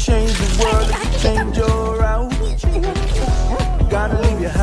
change the world if you change your route. Gotta leave your house.